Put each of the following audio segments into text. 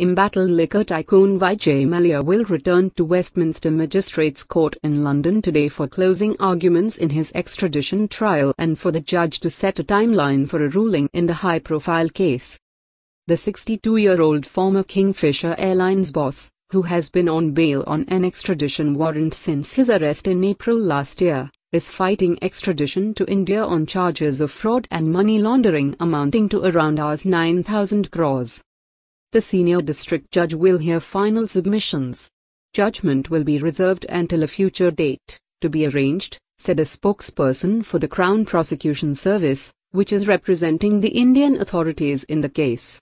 embattled liquor tycoon Vijay Mallya will return to Westminster Magistrates Court in London today for closing arguments in his extradition trial and for the judge to set a timeline for a ruling in the high-profile case. The 62-year-old former Kingfisher Airlines boss, who has been on bail on an extradition warrant since his arrest in April last year, is fighting extradition to India on charges of fraud and money laundering amounting to around Rs 9,000 crores. The senior district judge will hear final submissions. Judgment will be reserved until a future date, to be arranged, said a spokesperson for the Crown Prosecution Service, which is representing the Indian authorities in the case.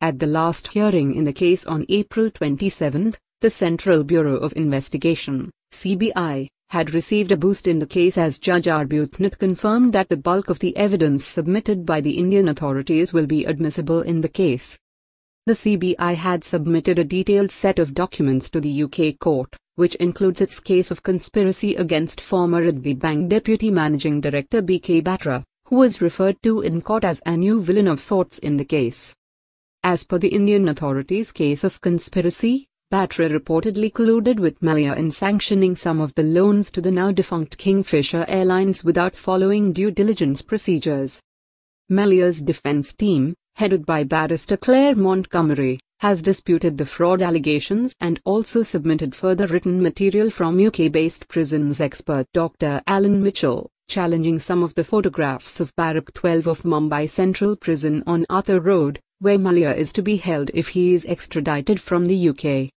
At the last hearing in the case on April 27, the Central Bureau of Investigation, CBI, had received a boost in the case as Judge Arbuthnot confirmed that the bulk of the evidence submitted by the Indian authorities will be admissible in the case. The CBI had submitted a detailed set of documents to the UK court, which includes its case of conspiracy against former IDBI Bank Deputy Managing Director B.K. Batra, who was referred to in court as a new villain of sorts in the case. As per the Indian authorities' case of conspiracy, Batra reportedly colluded with Mallya in sanctioning some of the loans to the now defunct Kingfisher Airlines without following due diligence procedures. Mallya's defense team, headed by barrister Claire Montgomery, has disputed the fraud allegations and also submitted further written material from UK-based prisons expert Dr. Alan Mitchell, challenging some of the photographs of Barrack 12 of Mumbai Central Prison on Arthur Road, where Mallya is to be held if he is extradited from the UK.